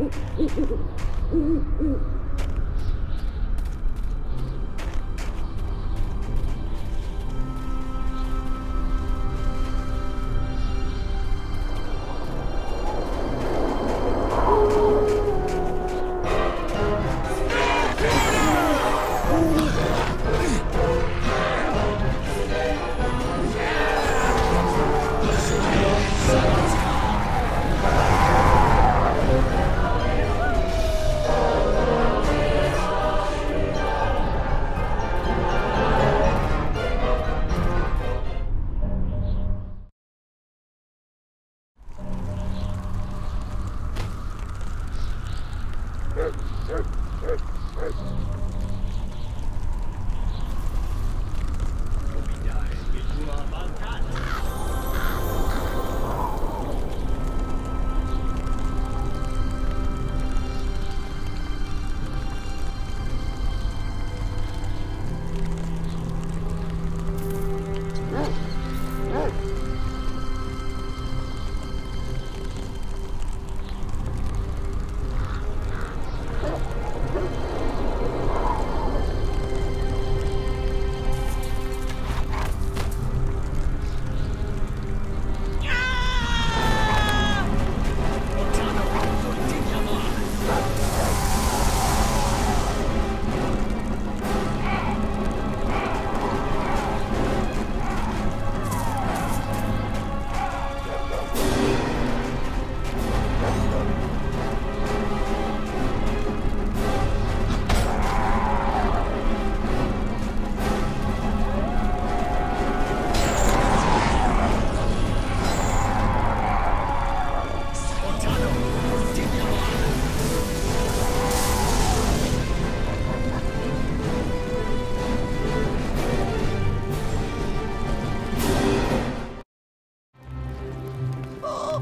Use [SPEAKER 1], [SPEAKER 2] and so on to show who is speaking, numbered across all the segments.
[SPEAKER 1] 嗯嗯嗯嗯嗯嗯嗯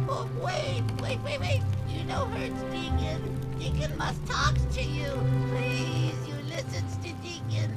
[SPEAKER 1] oh, wait, wait, wait, wait. You know hurts Deekin. Deekin must talk to you. Please, you listens to Deekin.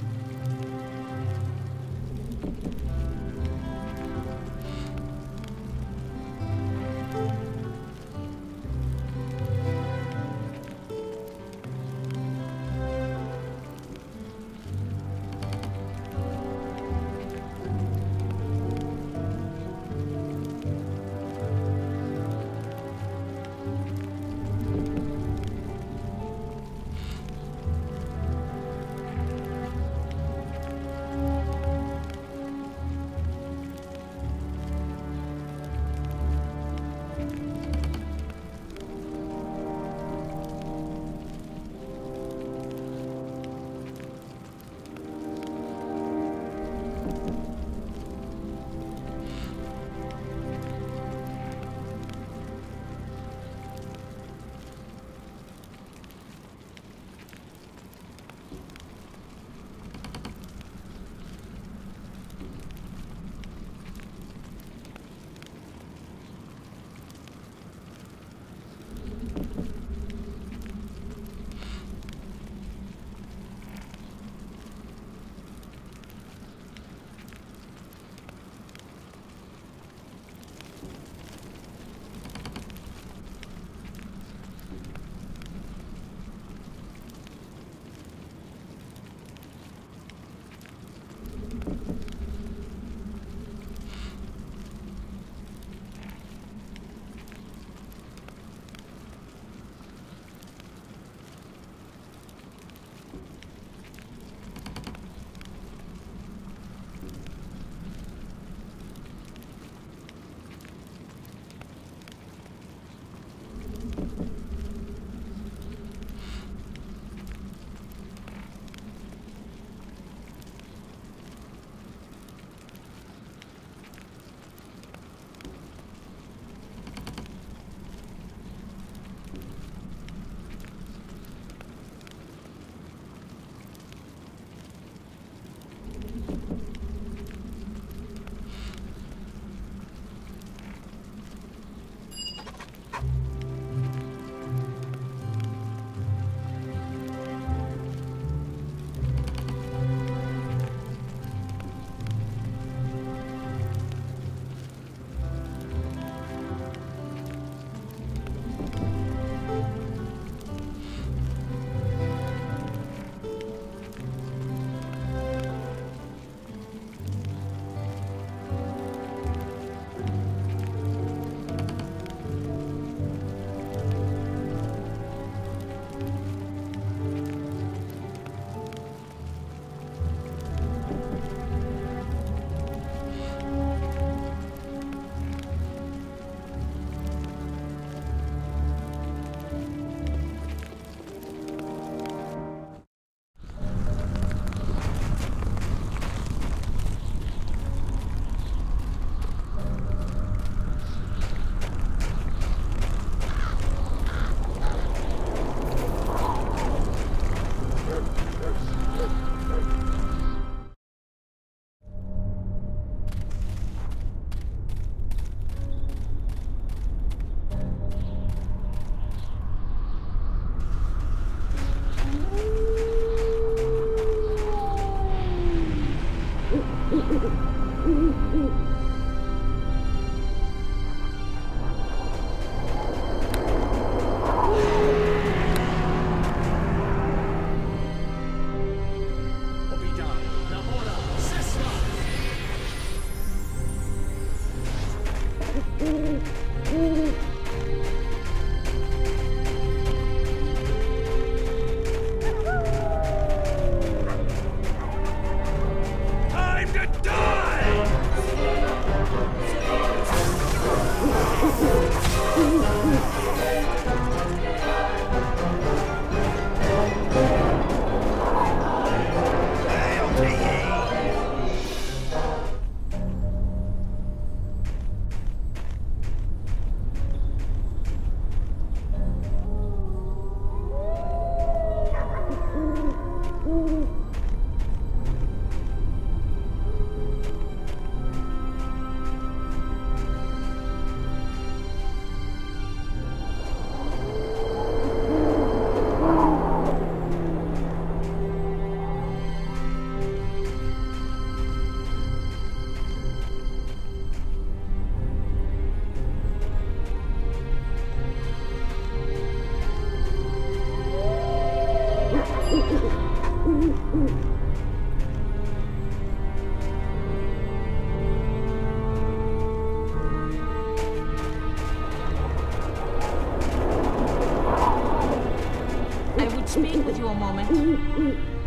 [SPEAKER 2] With you a moment? Mm, mm, mm.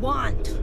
[SPEAKER 2] Want?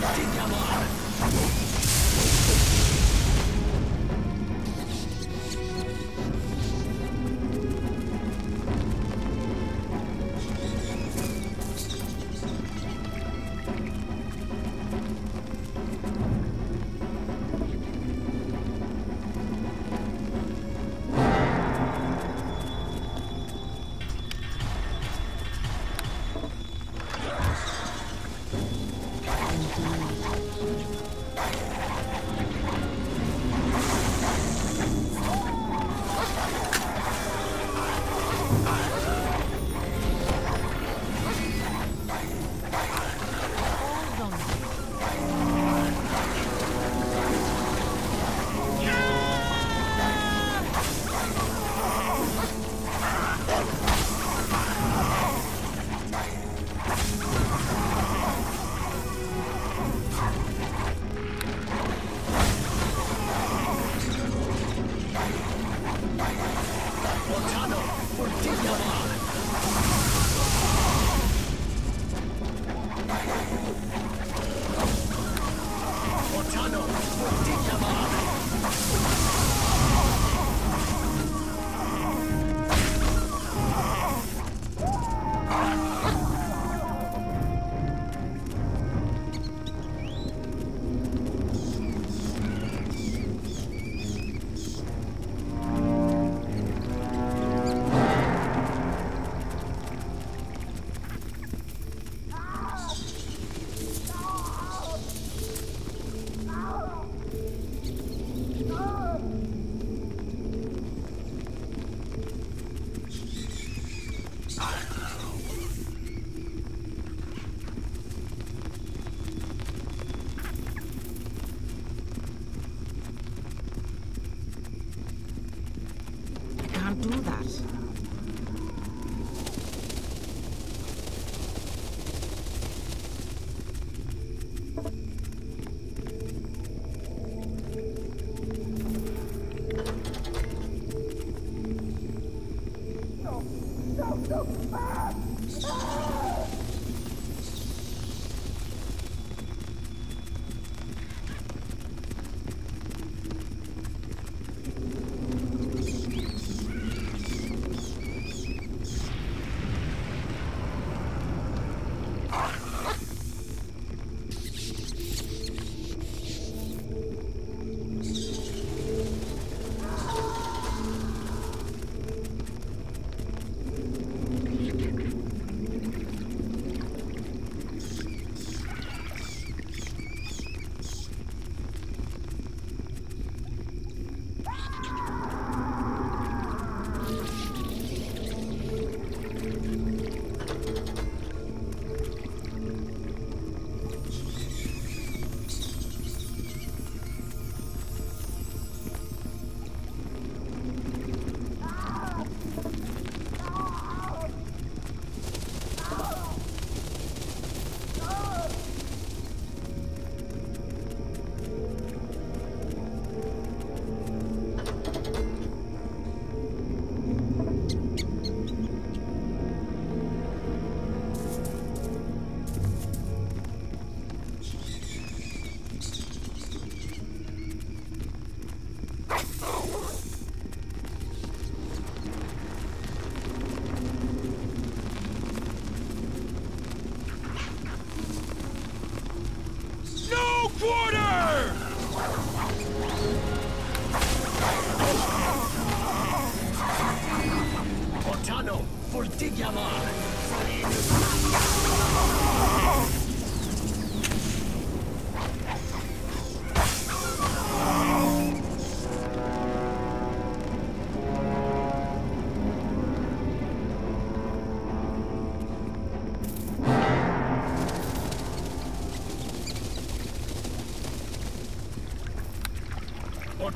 [SPEAKER 2] 大金牙吗？Come on.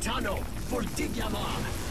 [SPEAKER 2] Otano, Fortigiamar!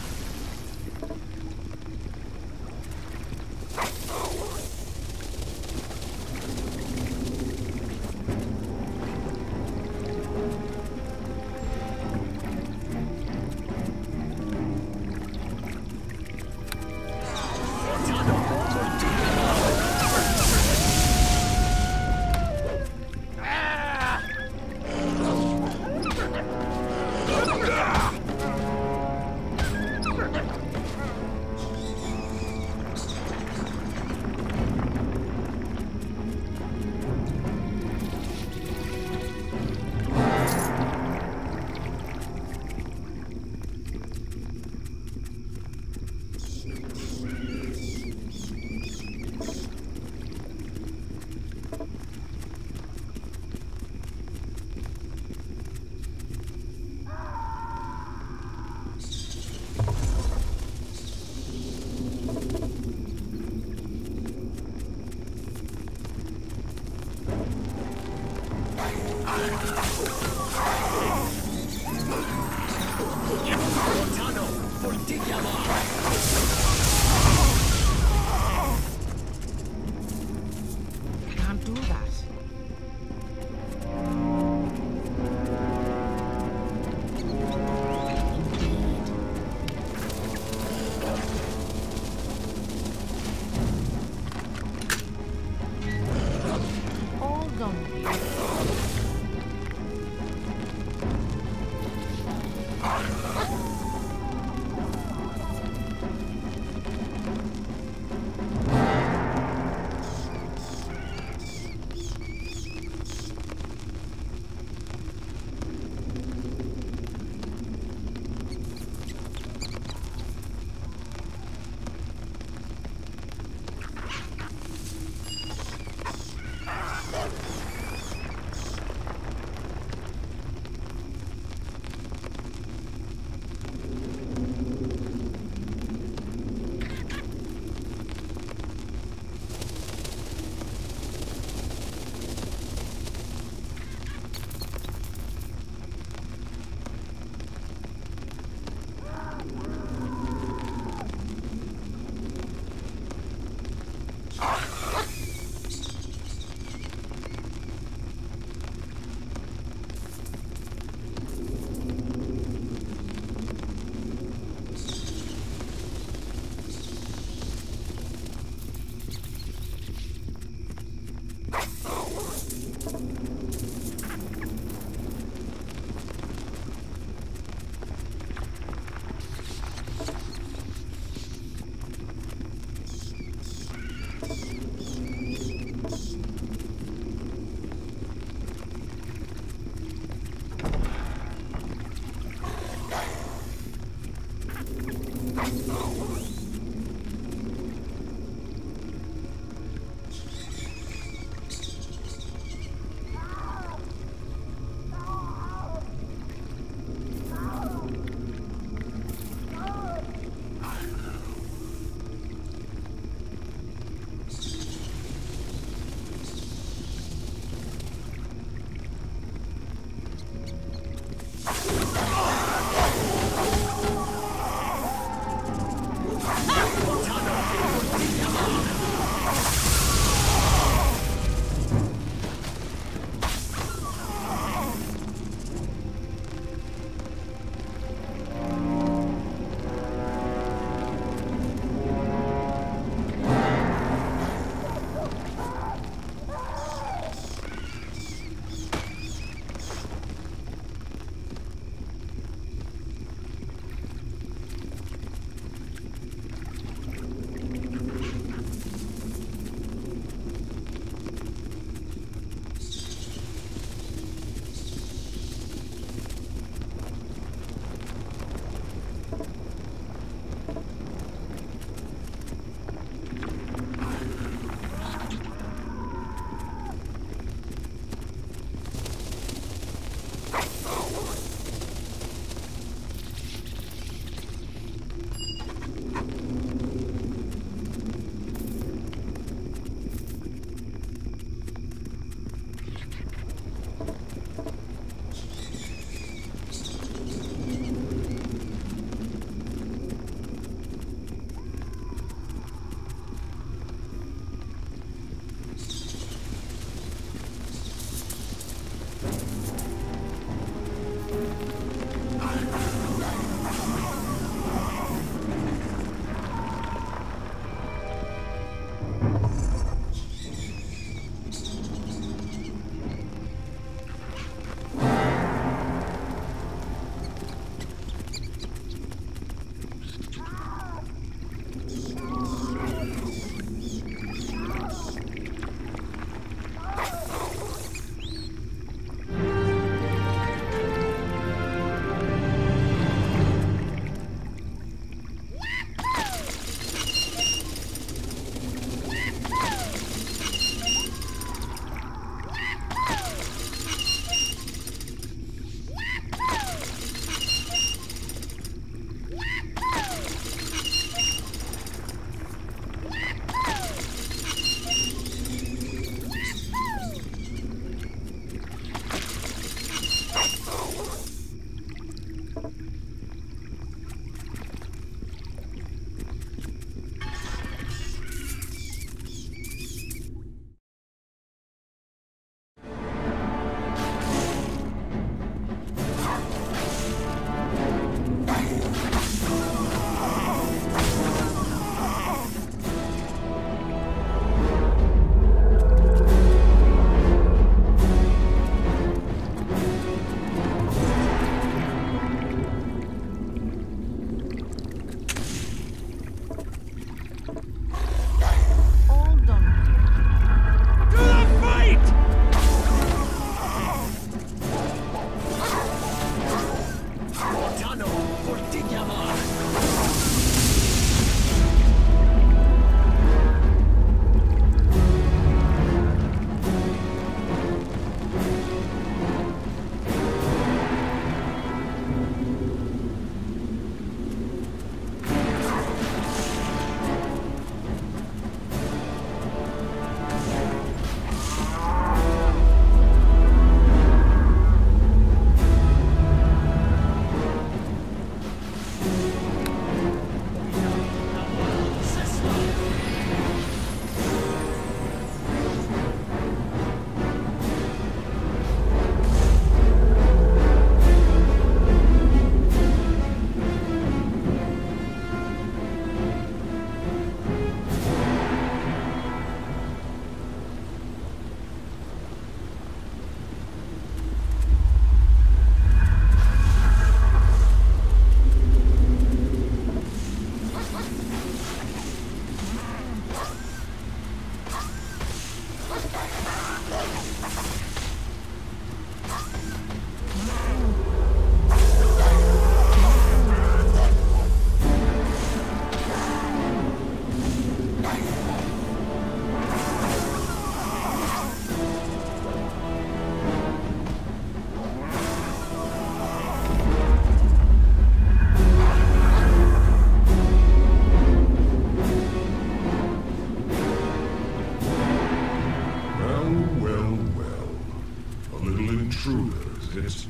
[SPEAKER 3] intruders. It's...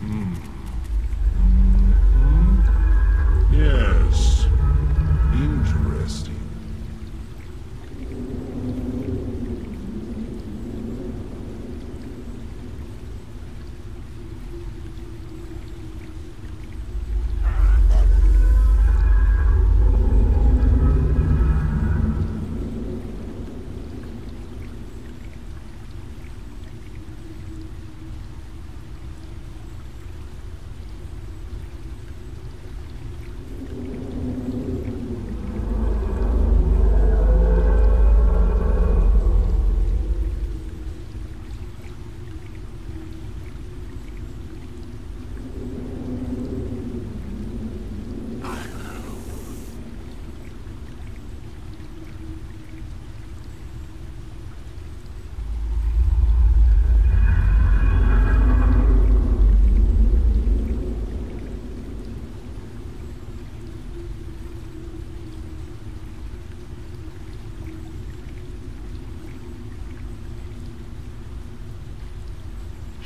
[SPEAKER 3] Mm. Mm. Yes.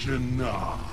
[SPEAKER 3] 真呐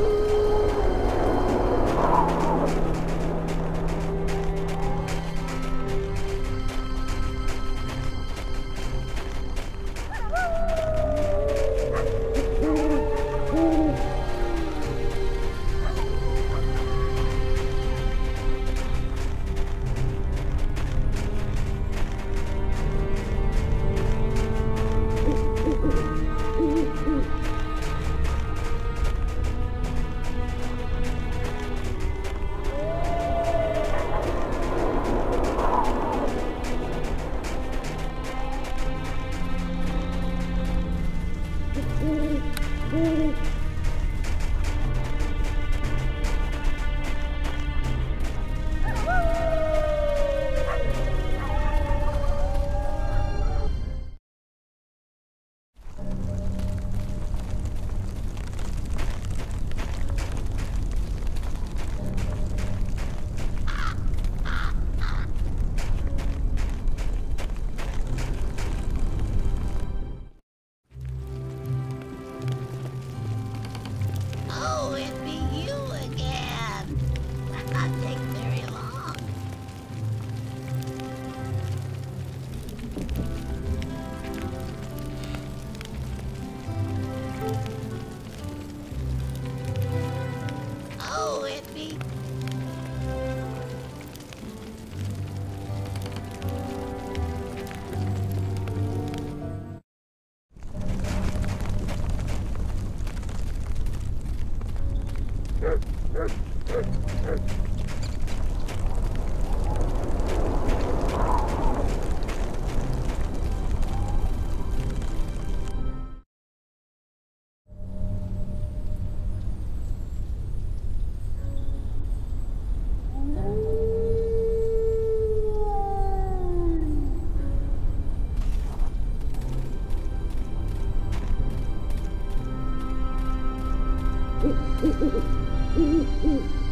[SPEAKER 3] Oh,
[SPEAKER 1] 嗯嗯嗯嗯嗯嗯。